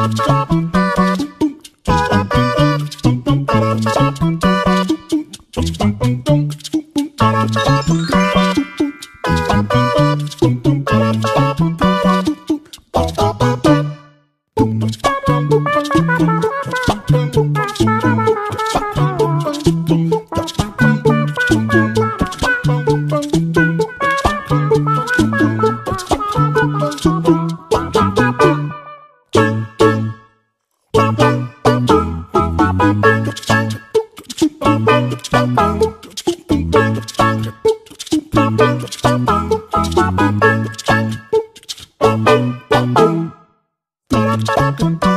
Stop, stop, stop. Thank you.